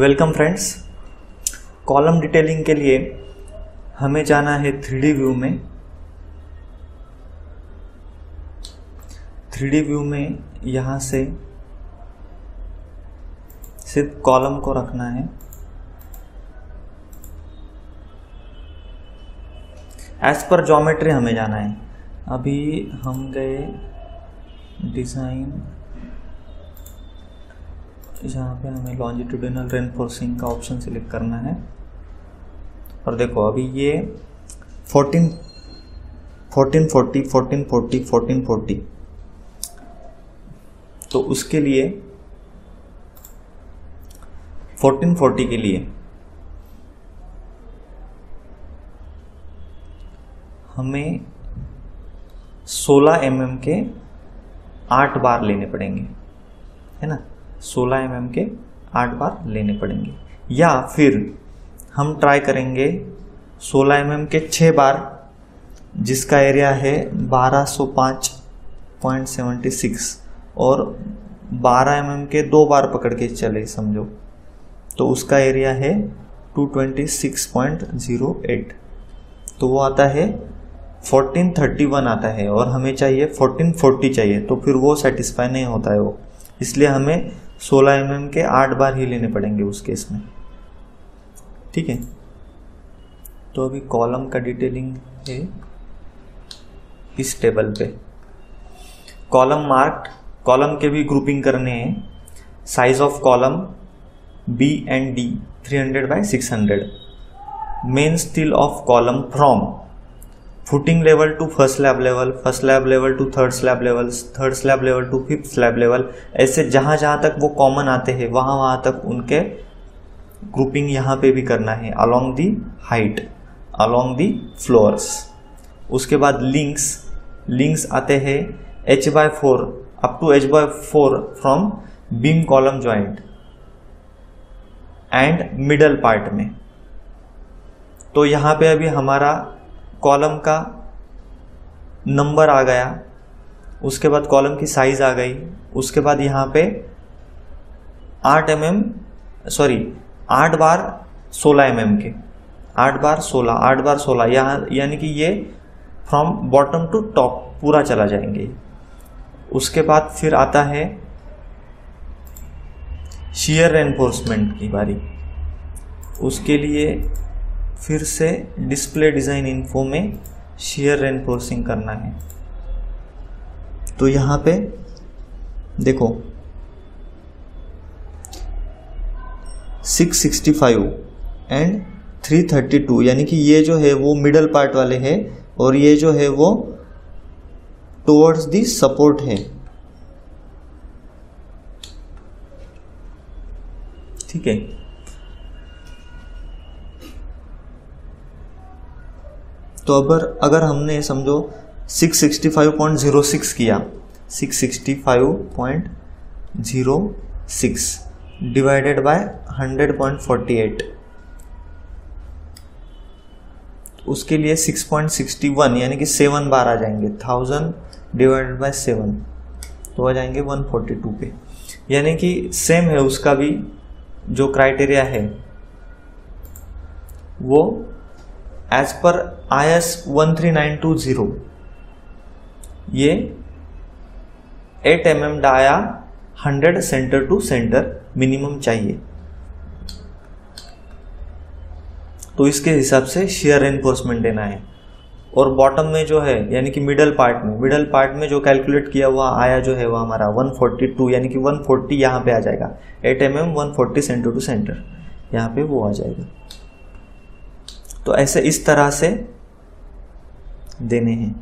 Welcome friends column detailing के लिए हमें जाना है थ्री व्यू में। थ्री व्यू में यहाँ से सिर्फ़ कॉलम को रखना है। एज पर जोमेट्री हमें जाना है। अभी हम गए डिज़ाइन यहाँ पे हमें लॉन्जिट्यूडिनल रेनफोर्सिंग का ऑप्शन सिलेक्ट करना है। और देखो, अभी ये 14 1440 1440 1440 तो उसके लिए 1440 के लिए हमें 16 एम mm के आठ बार लेने पड़ेंगे, है ना? 16 एम mm के आठ बार लेने पड़ेंगे। या फिर हम ट्राई करेंगे 16 एम mm के छः बार, जिसका एरिया है 1205.76 और 12 एम mm के दो बार पकड़ के चले, समझो। तो उसका एरिया है 226.08 तो वो आता है 1431 आता है और हमें चाहिए 1440 चाहिए तो फिर वो सेटिस्फाई नहीं होता है वो। इसलिए हमें 16 एम mm के आठ बार ही लेने पड़ेंगे उस केस में। ठीक है? तो अभी कॉलम का डिटेलिंग है इस टेबल पे। कॉलम मार्क्ड, कॉलम के भी ग्रुपिंग करने हैं। Size of column B and D 300 by 600 main steel of column from footing level to first slab level, first slab level to third slab level, third slab level to fifth slab level, ऐसे जहाँ जहाँ तक वो common आते हैं, वहाँ वहाँ तक उनके ग्रुपिंग यहाँ पे भी करना है along the height along the floors उसके बाद लिंक्स लिंक्स आते हैं H by four up to H by four from beam column joint and middle part में. तो यहाँ पे अभी हमारा कॉलम का नंबर आ गया, उसके बाद कॉलम की साइज़ आ गई, उसके बाद यहाँ पे आठ एम एम सॉरी, आठ बार सोलह एम एम के, आठ बार सोलह, आठ बार सोलह, यहाँ, यानी कि ये फ्रॉम बॉटम टू टॉप पूरा चला जाएँगे। उसके बाद फिर आता है शेयर एनफोर्समेंट की बारी। उसके लिए फिर से डिस्प्ले डिज़ाइन इन्फो में शेयर एनफोर्सिंग करना है। तो यहाँ पे देखो 665 एंड 332 यानी कि ये जो है वो मिडल पार्ट वाले हैं और ये जो है वो टुवर्ड्स दी सपोर्ट है। ठीक है? तो अगर अगर हमने समझो 665.06 किया 665.06 डिवाइडेड बाय 100.48 उसके लिए 6.61 यानी कि सेवन बार आ जाएँगे थाउज़ेंड डिवाइडेड बाय सेवन तो आ जाएँगे 142 पे। यानी कि सेम है, उसका भी जो क्राइटेरिया है, वो as per I S one three nine two zero ये eight M M dia hundred centre to centre minimum चाहिए। तो इसके हिसाब से शेयर एनफोर्समेंट देना है। और बॉटम में जो है, यानी कि मिडल पार्ट में मिडल पार्ट में जो कैलकुलेट किया हुआ आया जो है वो हमारा 142 यानी कि 140 यहाँ पे आ जाएगा। 8 M M one forty centre to centre यहाँ पे वो आ जाएगा। तो ऐसे इस तरह से देने हैं।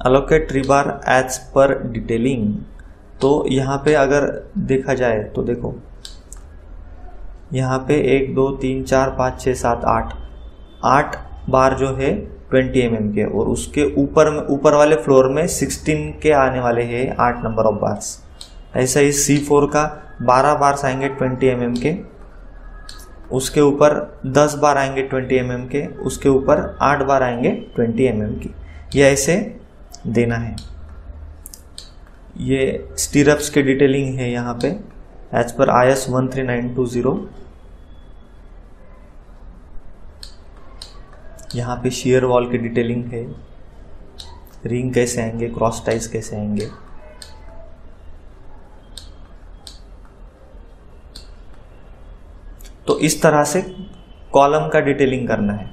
अलोकेट रिबार एज पर डिटेलिंग तो यहाँ पे अगर देखा जाए तो देखो, यहाँ पे एक, दो, तीन, चार, पाँच छः सात, आठ। आठ बार जो है ट्वेंटी एम mm के, और उसके ऊपर में, ऊपर वाले फ्लोर में सिक्सटीन के आने वाले हैं आठ नंबर ऑफ़ बार्स ऐसा ही सी फोर का बारह बार्स आएँगे ट्वेंटी एम mm के। उसके ऊपर 10 बार आएँगे 20 एम mm के, उसके ऊपर 8 बार आएँगे 20 एम mm की। ये ऐसे देना है। ये स्टीरप्स के डिटेलिंग है यहाँ पे as per I S one three nine two zero यहाँ पे शेयर वॉल की डिटेलिंग है। रिंग कैसे आएँगे क्रॉस टाइज कैसे आएँगे? तो इस तरह से कॉलम का डिटेलिंग करना है।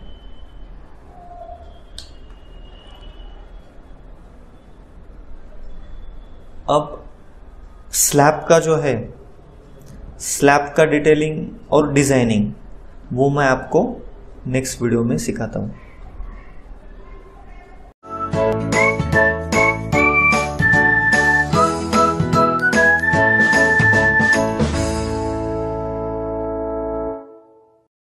अब स्लैब का जो है, स्लैब का डिटेलिंग और डिज़ाइनिंग, वो मैं आपको नेक्स्ट वीडियो में सिखाता हूँ।